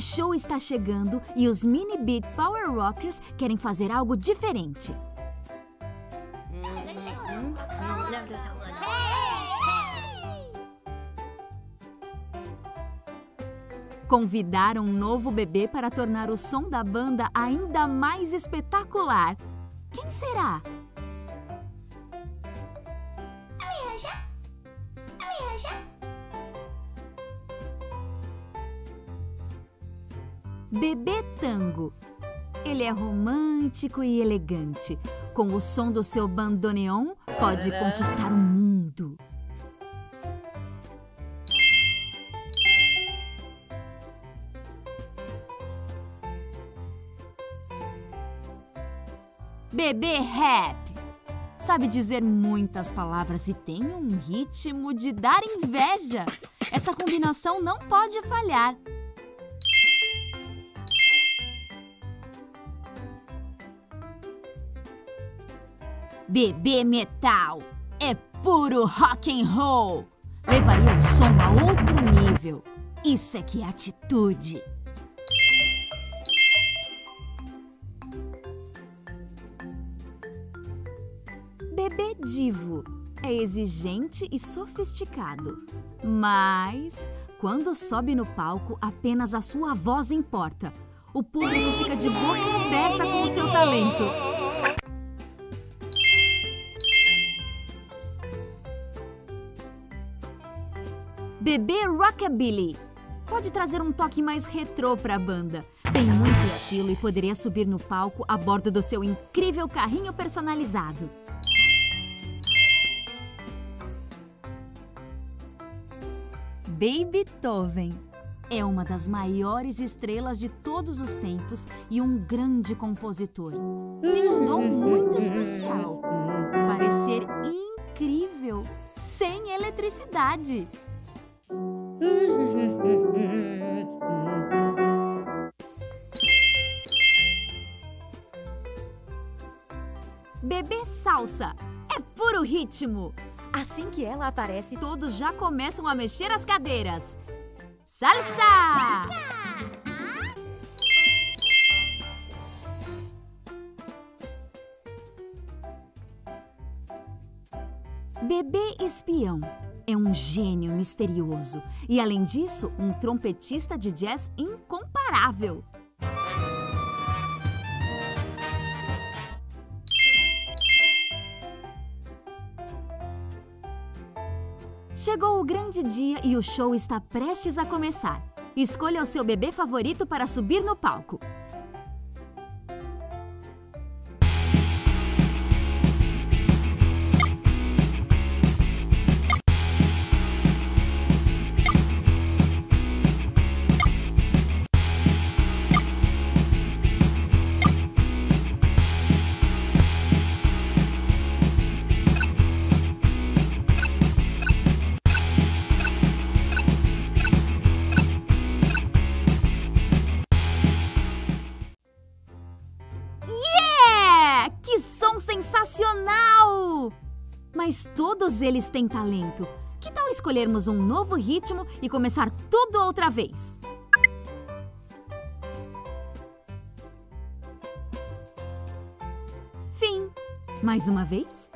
show está chegando e os Mini Beat Power Rockers querem fazer algo diferente. Convidaram um novo bebê para tornar o som da banda ainda mais espetacular. Quem será? Bebê Tango. Ele é romântico e elegante. Com o som do seu bandoneon, pode conquistar o mundo. Bebê Rap. Sabe dizer muitas palavras e tem um ritmo de dar inveja. Essa combinação não pode falhar. Bebê Metal é puro rock and roll. Levaria o som a outro nível. Isso é que é atitude. Bebê Divo é exigente e sofisticado. Mas, quando sobe no palco, apenas a sua voz importa. O público fica de boca aberta com o seu talento. Bebê Rockabilly. Pode trazer um toque mais retrô para a banda. Tem muito estilo e poderia subir no palco a bordo do seu incrível carrinho personalizado. Baby Toven é uma das maiores estrelas de todos os tempos e um grande compositor. Tem um dom muito especial: parecer incrível sem eletricidade. Bebê Salsa é puro ritmo. Assim que ela aparece, todos já começam a mexer as cadeiras. Salsa! Bebê Espião é um gênio misterioso e, além disso, um trompetista de jazz incomparável. Chegou o grande dia e o show está prestes a começar. Escolha o seu bebê favorito para subir no palco. Sensacional! Mas todos eles têm talento. Que tal escolhermos um novo ritmo e começar tudo outra vez? Fim. Mais uma vez?